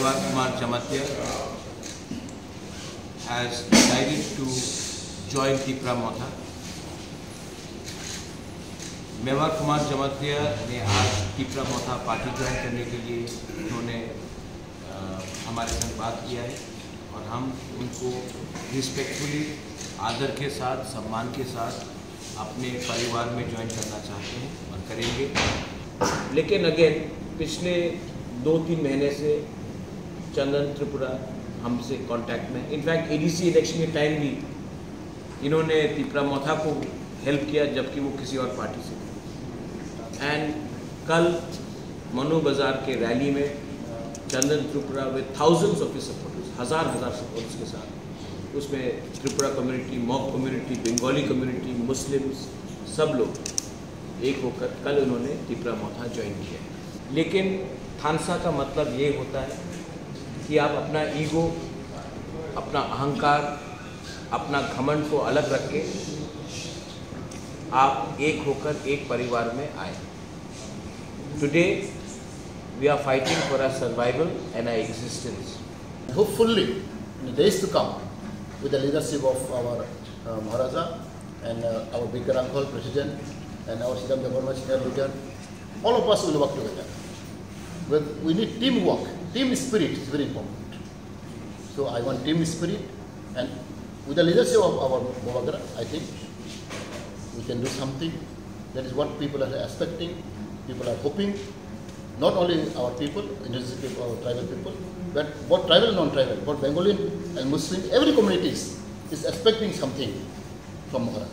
Mevar Kumar Chamatia has decided to join Tipra Motha. Mewar Kumar Jamatia ने आज टिपरा मोथा party join करने के लिए उन्होंने हमारे संग बात किया है और हम उनको रिस्पेक्टफुली आदर के साथ, सम्मान के साथ अपने परिवार में ज्वाइन करना चाहते हैं और करेंगे लेकिन अगेन पिछले दो तीन महीने से चंदन त्रिपुरा हमसे कांटेक्ट में। इनफैक्ट एडीसी इलेक्शन के टाइम भी इन्होंने तिपरा मोथा को हेल्प किया, जबकि वो किसी और पार्टी से। एंड कल मनु बाज़ार के रैली में Chandan Tripura with thousands of supporters हज़ार हज़ार सपोर्टर्स के साथ, उसमें Tripura community Mog community Bengali community Muslims सब लोग एक होकर कल उन्होंने त्रिपुरा मोथा ज्वाइन किया लेकिन थानसा का मतलब ये होता है कि आप अपना ईगो, अपना अहंकार, अपना घमन को अलग रख के आप एक होकर एक परिवार में आए। Today we are fighting for our survival and I existence hopefully देश to come with the leadership of our Maharaja and our bigger uncle president and our सीधा governor all of us will work together we need team work Team spirit is very important. So I want team spirit, and with the leadership of our Bhavagara, I think we can do something. That is what people are expecting. People are hoping. Not only our people, indigenous people, our tribal people, but both tribal and non-tribal, both Bengali and Muslim, every community is, expecting something from Maharaj.